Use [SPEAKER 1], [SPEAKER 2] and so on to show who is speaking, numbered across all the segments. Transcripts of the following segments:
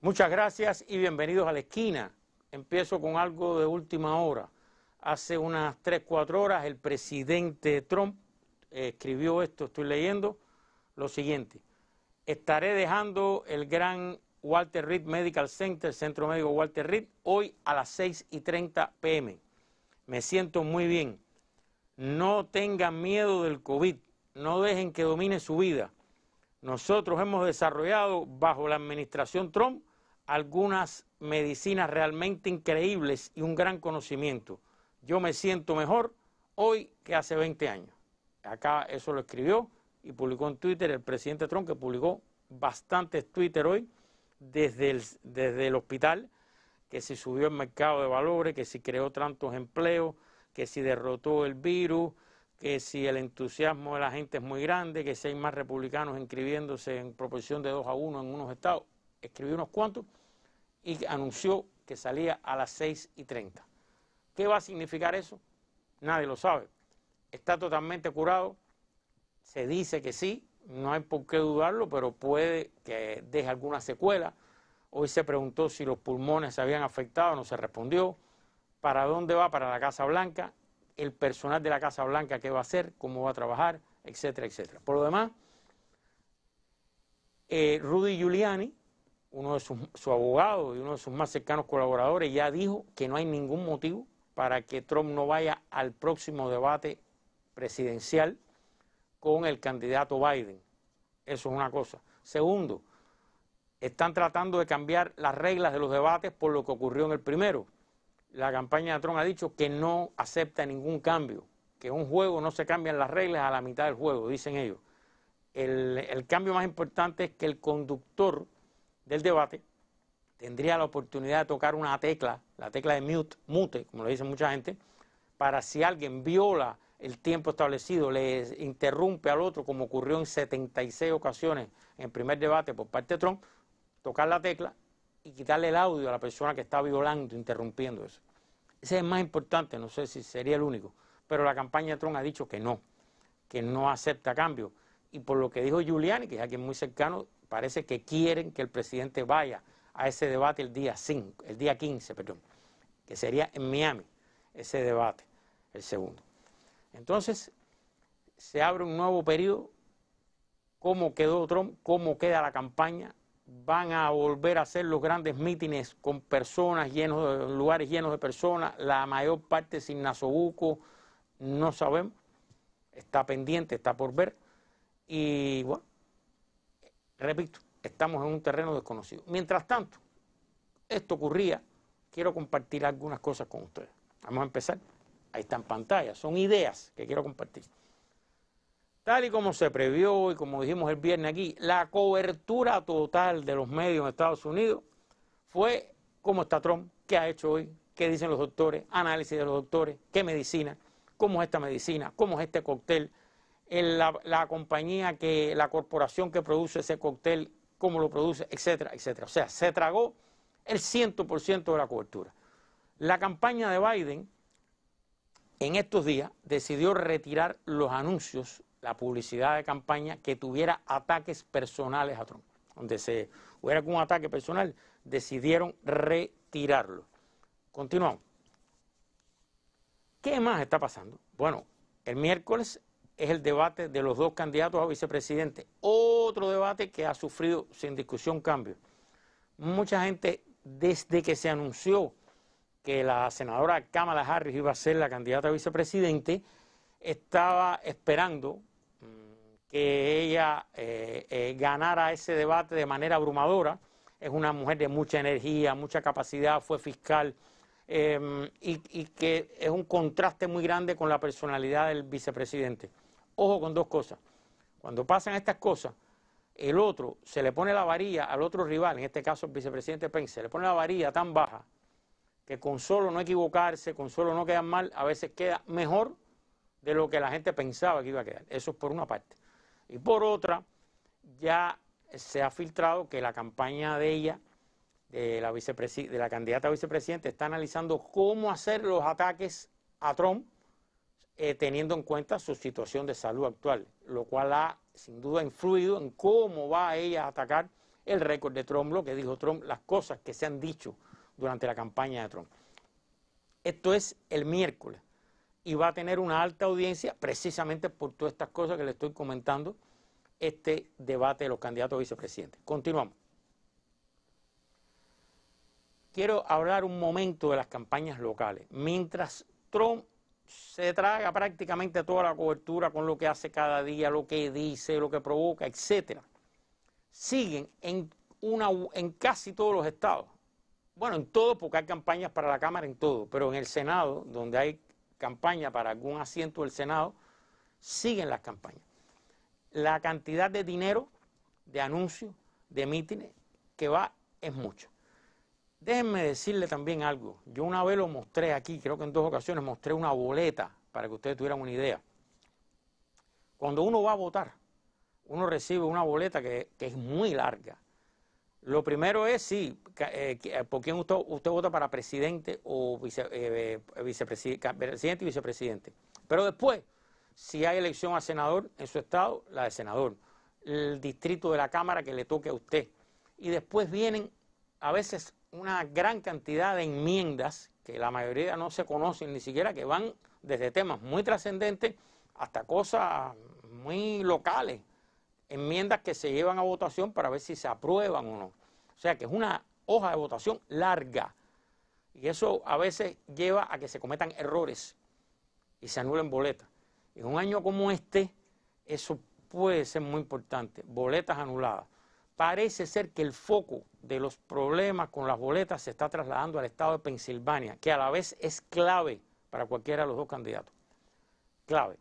[SPEAKER 1] Muchas gracias y bienvenidos a la esquina. Empiezo con algo de última hora. Hace unas 3, 4 horas el presidente Trump eh, escribió esto, estoy leyendo, lo siguiente. Estaré dejando el gran Walter Reed Medical Center, Centro Médico Walter Reed, hoy a las 6 y 30 pm. Me siento muy bien. No tengan miedo del COVID, no dejen que domine su vida. Nosotros hemos desarrollado bajo la administración Trump algunas medicinas realmente increíbles y un gran conocimiento. Yo me siento mejor hoy que hace 20 años. Acá eso lo escribió y publicó en Twitter el presidente Trump, que publicó bastantes Twitter hoy desde el, desde el hospital, que si subió el mercado de valores, que si creó tantos empleos, que si derrotó el virus, que si el entusiasmo de la gente es muy grande, que si hay más republicanos inscribiéndose en proporción de 2 a 1 en unos estados. Escribió unos cuantos y anunció que salía a las 6 y 30. ¿Qué va a significar eso? Nadie lo sabe. Está totalmente curado. Se dice que sí, no hay por qué dudarlo, pero puede que deje alguna secuela. Hoy se preguntó si los pulmones se habían afectado, no se respondió. ¿Para dónde va? Para la Casa Blanca. El personal de la Casa Blanca, ¿qué va a hacer? ¿Cómo va a trabajar? Etcétera, etcétera. Por lo demás, eh, Rudy Giuliani, uno de sus su abogados y uno de sus más cercanos colaboradores, ya dijo que no hay ningún motivo para que Trump no vaya al próximo debate presidencial con el candidato Biden. Eso es una cosa. Segundo, están tratando de cambiar las reglas de los debates por lo que ocurrió en el primero. La campaña de Trump ha dicho que no acepta ningún cambio, que en un juego no se cambian las reglas a la mitad del juego, dicen ellos. El, el cambio más importante es que el conductor del debate tendría la oportunidad de tocar una tecla, la tecla de mute, mute, como lo dice mucha gente, para si alguien viola el tiempo establecido, le interrumpe al otro, como ocurrió en 76 ocasiones en el primer debate por parte de Trump, tocar la tecla y quitarle el audio a la persona que está violando, interrumpiendo eso. Ese es más importante, no sé si sería el único, pero la campaña de Trump ha dicho que no, que no acepta cambio. Y por lo que dijo Giuliani, que es alguien muy cercano, parece que quieren que el presidente vaya a ese debate el día 5, el día 15, perdón, que sería en Miami, ese debate, el segundo. Entonces, se abre un nuevo periodo, cómo quedó Trump, cómo queda la campaña, van a volver a hacer los grandes mítines con personas llenos de lugares llenos de personas, la mayor parte sin nasobuco, no sabemos, está pendiente, está por ver. Y bueno, repito, estamos en un terreno desconocido. Mientras tanto, esto ocurría, quiero compartir algunas cosas con ustedes. Vamos a empezar. Ahí está en pantalla, son ideas que quiero compartir. Tal y como se previó y como dijimos el viernes aquí, la cobertura total de los medios en Estados Unidos fue cómo está Trump, qué ha hecho hoy, qué dicen los doctores, análisis de los doctores, qué medicina, cómo es esta medicina, cómo es este cóctel, la, compañía que, la corporación que produce ese cóctel, cómo lo produce, etcétera, etcétera. O sea, se tragó el 100% de la cobertura. La campaña de Biden en estos días decidió retirar los anuncios, la publicidad de campaña que tuviera ataques personales a Trump. Donde se hubiera algún ataque personal, decidieron retirarlo. Continuamos. ¿Qué más está pasando? Bueno, el miércoles es el debate de los dos candidatos a vicepresidente. Otro debate que ha sufrido sin discusión cambio. Mucha gente, desde que se anunció que la senadora Kamala Harris iba a ser la candidata a vicepresidente, estaba esperando mm, que ella eh, eh, ganara ese debate de manera abrumadora. Es una mujer de mucha energía, mucha capacidad, fue fiscal y, y que es un contraste muy grande con la personalidad del vicepresidente. Ojo con dos cosas. Cuando pasan estas cosas, el otro se le pone la varilla al otro rival, en este caso el vicepresidente Pence, se le pone la varilla tan baja que con solo no equivocarse, con solo no quedar mal, a veces queda mejor de lo que la gente pensaba que iba a quedar. Eso es por una parte. Y por otra, ya se ha filtrado que la campaña de ella, de la, de la candidata a vicepresidente, está analizando cómo hacer los ataques a Trump eh, teniendo en cuenta su situación de salud actual, lo cual ha sin duda influido en cómo va ella a atacar el récord de Trump, lo que dijo Trump, las cosas que se han dicho durante la campaña de Trump. Esto es el miércoles y va a tener una alta audiencia precisamente por todas estas cosas que le estoy comentando, este debate de los candidatos a vicepresidente. Continuamos. Quiero hablar un momento de las campañas locales. Mientras Trump se traga prácticamente toda la cobertura con lo que hace cada día, lo que dice, lo que provoca, etcétera. Siguen en, una, en casi todos los estados. Bueno, en todo, porque hay campañas para la Cámara en todo, pero en el Senado, donde hay campaña para algún asiento del Senado, siguen las campañas. La cantidad de dinero, de anuncios, de mítines que va es mucho. Déjenme decirle también algo. Yo una vez lo mostré aquí, creo que en dos ocasiones mostré una boleta para que ustedes tuvieran una idea. Cuando uno va a votar, uno recibe una boleta que, es muy larga. Lo primero es, sí, eh, eh, por quién usted, vota para presidente o eh, vicepresidente y vicepresidente. Pero después, si hay elección a senador en su estado, la de senador. El distrito de la Cámara que le toque a usted. Y después vienen a veces una gran cantidad de enmiendas que la mayoría no se conocen ni siquiera, que van desde temas muy trascendentes hasta cosas muy locales, enmiendas que se llevan a votación para ver si se aprueban o no. O sea que es una hoja de votación larga y eso a veces lleva a que se cometan errores y se anulen boletas. En un año como este, eso puede ser muy importante, boletas anuladas parece ser que el foco de los problemas con las boletas se está trasladando al estado de Pensilvania, que a la vez es clave para cualquiera de los dos candidatos. Clave.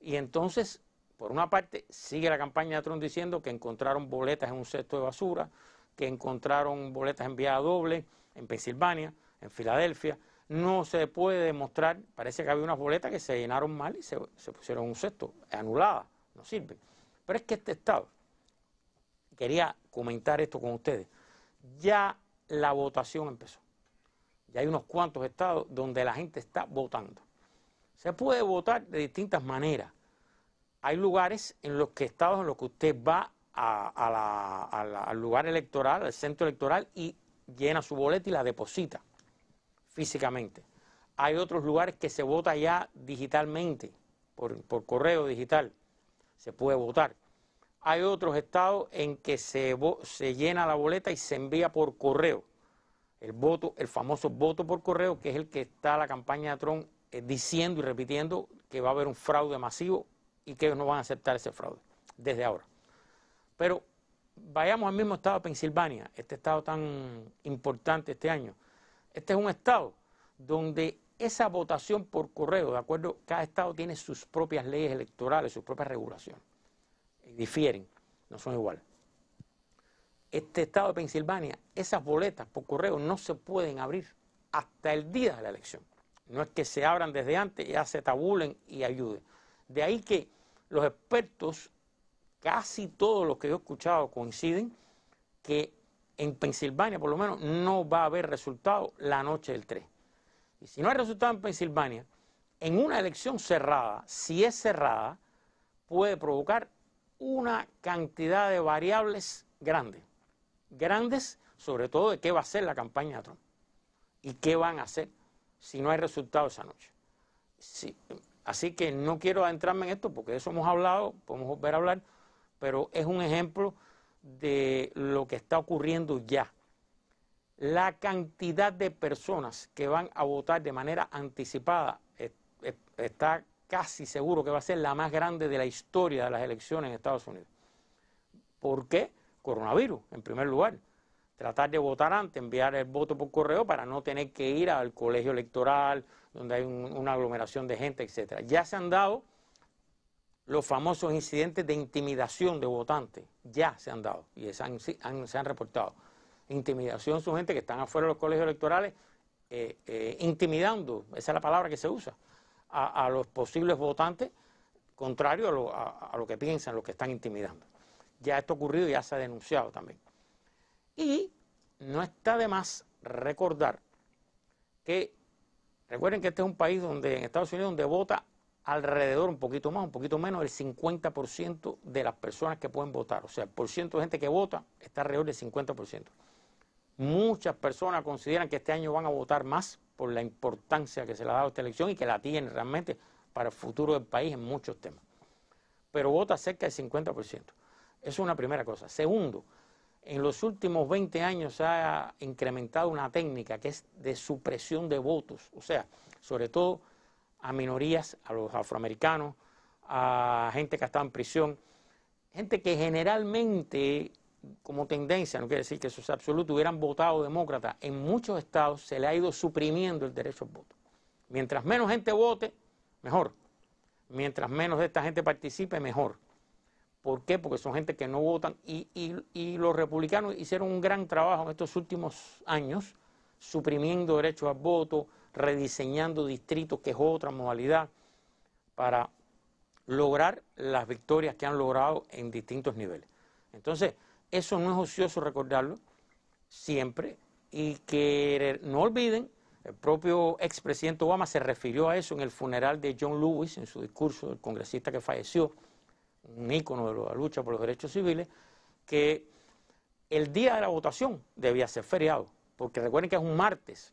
[SPEAKER 1] Y entonces, por una parte, sigue la campaña de Trump diciendo que encontraron boletas en un cesto de basura, que encontraron boletas enviadas doble en Pensilvania, en Filadelfia. No se puede demostrar, parece que había unas boletas que se llenaron mal y se, pusieron en un cesto, anuladas, no sirven. Pero es que este estado quería comentar esto con ustedes. Ya la votación empezó. Ya hay unos cuantos estados donde la gente está votando. Se puede votar de distintas maneras. Hay lugares en los que estados en los que usted va al lugar electoral, al centro electoral y llena su boleta y la deposita físicamente. Hay otros lugares que se vota ya digitalmente, por correo digital. Se puede votar. Hay otros estados en que se, llena la boleta y se envía por correo. El voto, el famoso voto por correo, que es el que está la campaña de Trump eh, diciendo y repitiendo que va a haber un fraude masivo y que ellos no van a aceptar ese fraude desde ahora. Pero vayamos al mismo estado de Pensilvania, este estado tan importante este año. Este es un estado donde esa votación por correo, de acuerdo, cada estado tiene sus propias leyes electorales, sus propias regulaciones difieren, no son iguales. Este estado de Pensilvania, esas boletas por correo no se pueden abrir hasta el día de la elección. No es que se abran desde antes, ya se tabulen y ayuden. De ahí que los expertos, casi todos los que yo he escuchado coinciden que en Pensilvania por lo menos no va a haber resultado la noche del 3. Y si no hay resultado en Pensilvania, en una elección cerrada, si es cerrada, puede provocar una cantidad de variables grandes. Grandes sobre todo de qué va a ser la campaña de Trump y qué van a hacer si no hay resultado esa noche. Así que no quiero adentrarme en esto porque de eso hemos hablado, podemos volver a hablar, pero es un ejemplo de lo que está ocurriendo ya. La cantidad de personas que van a votar de manera anticipada está casi seguro que va a ser la más grande de la historia de las elecciones en Estados Unidos. ¿Por qué? Coronavirus, en primer lugar. Tratar de votar antes, enviar el voto por correo para no tener que ir al colegio electoral, donde hay una aglomeración de gente, etcétera. Ya se han dado los famosos incidentes de intimidación de votantes, ya se han dado y se han, reportado. Intimidación son gente que están afuera de los colegios electorales eh, eh, intimidando, esa es la palabra que se usa, a, los posibles votantes, contrario a lo, que piensan, lo que están intimidando. Ya esto ha ocurrido y ya se ha denunciado también. Y no está de más recordar que, recuerden que este es un país donde, en Estados Unidos, donde vota alrededor, un poquito más, un poquito menos, del 50% de las personas que pueden votar. O sea, el porcentaje de gente que vota está alrededor del 50%. Muchas personas consideran que este año van a votar más por la importancia que se le ha dado a esta elección y que la tienen realmente para el futuro del país en muchos temas. Pero vota cerca del 50%. Eso es una primera cosa. Segundo, en los últimos 20 años se ha incrementado una técnica que es de supresión de votos, o sea, sobre todo a minorías, a los afroamericanos, a gente que ha estado en prisión, gente que generalmente, como tendencia, no quiere decir que eso sea absoluto, hubieran votado demócrata, en muchos estados se le ha ido suprimiendo el derecho al voto. Mientras menos gente vote, mejor. Mientras menos de esta gente participe, mejor. ¿Por qué? Porque son gente que no votan y, y, los republicanos hicieron un gran trabajo en estos últimos años, suprimiendo derechos al voto, rediseñando distritos, que es otra modalidad, para lograr las victorias que han logrado en distintos niveles. Entonces, eso no es ocioso recordarlo siempre y que no olviden, el propio expresidente Obama se refirió a eso en el funeral de John Lewis, en su discurso, el congresista que falleció, un ícono de la lucha por los derechos civiles, que el día de la votación debía ser feriado, porque recuerden que es un martes.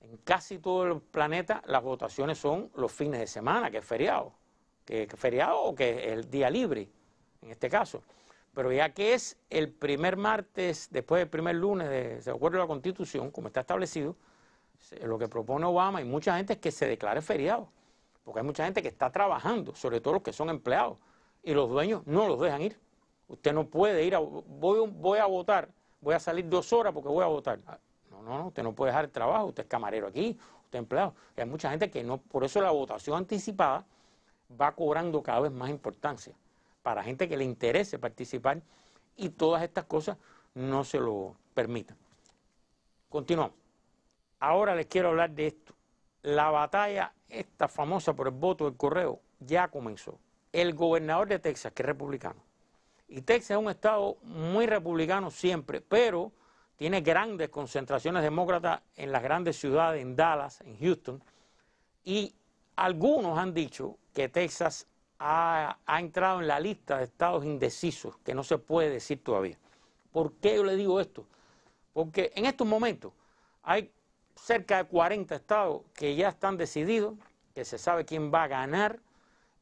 [SPEAKER 1] En casi todo el planeta las votaciones son los fines de semana, que es feriado, que, es feriado o que es el día libre, en este caso. Pero ya que es el primer martes, después del primer lunes de, de acuerdo a la Constitución, como está establecido, lo que propone Obama y mucha gente es que se declare feriado, porque hay mucha gente que está trabajando, sobre todo los que son empleados y los dueños no los dejan ir. Usted no puede ir a, voy, voy a votar, voy a salir dos horas porque voy a votar. Ah, no, no, no, usted no puede dejar el trabajo, usted es camarero aquí, usted es empleado. hay mucha gente que no, por eso la votación anticipada va cobrando cada vez más importancia para gente que le interese participar y todas estas cosas no se lo permitan. Continuamos. Ahora les quiero hablar de esto. La batalla, esta famosa por el voto del correo, ya comenzó el gobernador de Texas, que es republicano. Y Texas es un estado muy republicano siempre, pero tiene grandes concentraciones demócratas en las grandes ciudades, en Dallas, en Houston. Y algunos han dicho que Texas ha, entrado en la lista de estados indecisos, que no se puede decir todavía. ¿Por qué yo le digo esto? Porque en estos momentos hay cerca de 40 estados que ya están decididos, que se sabe quién va a ganar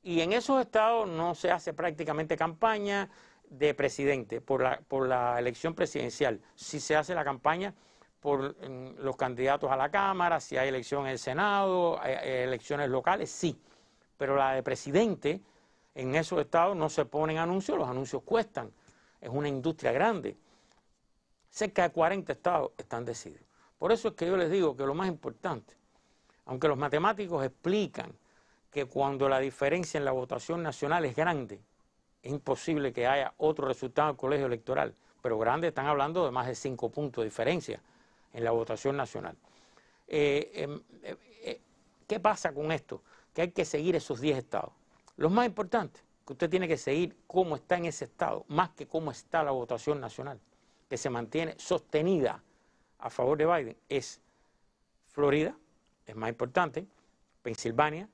[SPEAKER 1] y en esos estados no se hace prácticamente campaña de presidente por la, por la elección presidencial. Sí se hace la campaña por los candidatos a la Cámara, si hay elección en el Senado, elecciones locales, sí. Pero la de presidente, en esos estados no se ponen anuncios, los anuncios cuestan. Es una industria grande. Cerca de 40 estados están decididos. Por eso es que yo les digo que lo más importante, aunque los matemáticos explican que cuando la diferencia en la votación nacional es grande, es imposible que haya otro resultado el colegio electoral, pero grande están hablando de más de cinco puntos de diferencia en la votación nacional. Eh, em, eh, eh, ¿Qué pasa con esto? Que hay que seguir esos 10 estados. Lo más importante, que usted tiene que seguir cómo está en ese estado, más que cómo está la votación nacional, que se mantiene sostenida a favor de Biden, es Florida, es más importante, Pensilvania,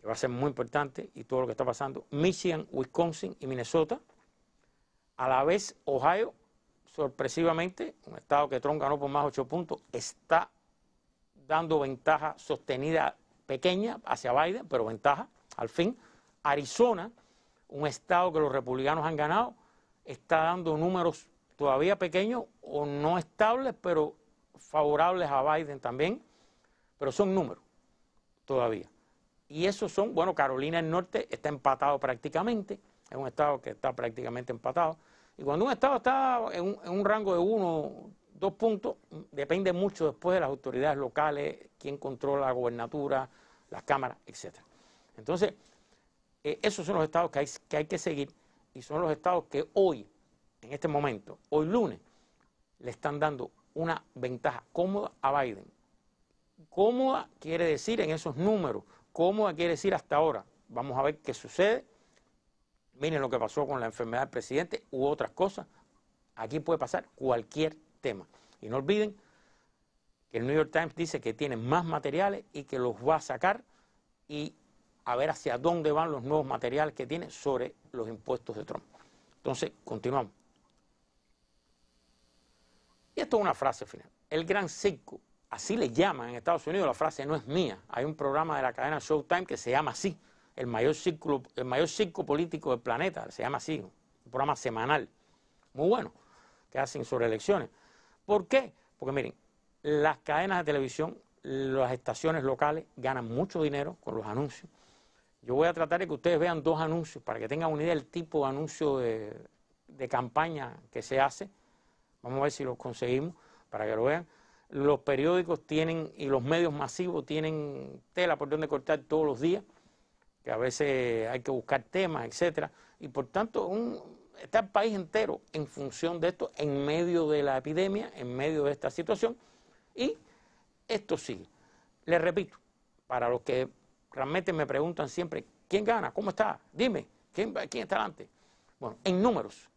[SPEAKER 1] que va a ser muy importante, y todo lo que está pasando, Michigan, Wisconsin y Minnesota. A la vez, Ohio, sorpresivamente, un estado que Trump ganó por más de 8 puntos, está dando ventaja sostenida pequeña hacia Biden, pero ventaja al fin. Arizona, un estado que los republicanos han ganado, está dando números todavía pequeños o no estables, pero favorables a Biden también, pero son números todavía. Y esos son, bueno, Carolina del Norte está empatado prácticamente, es un estado que está prácticamente empatado. Y cuando un estado está en un, rango de uno, dos puntos, depende mucho después de las autoridades locales, quién controla la gobernatura, las cámaras, etc. Entonces, eh, esos son los estados que hay, que hay que seguir y son los estados que hoy, en este momento, hoy lunes, le están dando una ventaja cómoda a Biden. Cómoda quiere decir en esos números, ¿Cómo quiere decir hasta ahora? Vamos a ver qué sucede. Miren lo que pasó con la enfermedad del presidente u otras cosas. Aquí puede pasar cualquier tema. Y no olviden el New York Times dice que tiene más materiales y que los va a sacar y a ver hacia dónde van los nuevos materiales que tiene sobre los impuestos de Trump. Entonces, continuamos. Y esto es una frase final. El gran circo, así le llaman en Estados Unidos, la frase no es mía. Hay un programa de la cadena Showtime que se llama así, el mayor circo, el mayor circo político del planeta, se llama así, un programa semanal, muy bueno, que hacen sobre elecciones. ¿Por qué? Porque miren, las cadenas de televisión, las estaciones locales ganan mucho dinero con los anuncios. Yo voy a tratar de que ustedes vean dos anuncios para que tengan una idea del tipo de anuncio de, de campaña que se hace Vamos a ver si los conseguimos para que lo vean. Los periódicos tienen y los medios masivos tienen tela por donde cortar todos los días, que a veces hay que buscar temas, etcétera, y por tanto está el país entero en función de esto, en medio de la epidemia, en medio de esta situación, y esto sigue. Les repito, para los que realmente me preguntan siempre, ¿quién gana? ¿Cómo está? Dime, ¿quién, quién está adelante? Bueno, en números,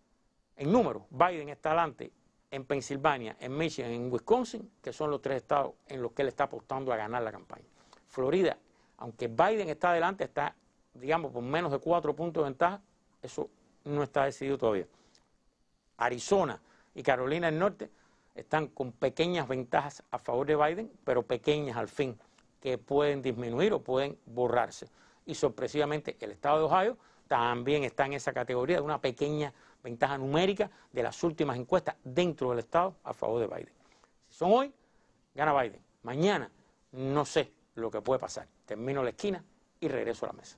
[SPEAKER 1] en números, Biden está adelante en Pensilvania, en Michigan, en Wisconsin, que son los tres estados en los que él está apostando a ganar la campaña. Florida, aunque Biden está adelante, está, digamos, por menos de cuatro puntos de ventaja, eso no está decidido todavía. Arizona y Carolina del Norte están con pequeñas ventajas a favor de Biden, pero pequeñas al fin, que pueden disminuir o pueden borrarse. Y sorpresivamente el estado de Ohio también está en esa categoría de una pequeña ventaja numérica de las últimas encuestas dentro del Estado a favor de Biden. Si son hoy, gana Biden. Mañana, no sé lo que puede pasar. Termino la esquina y regreso a la mesa.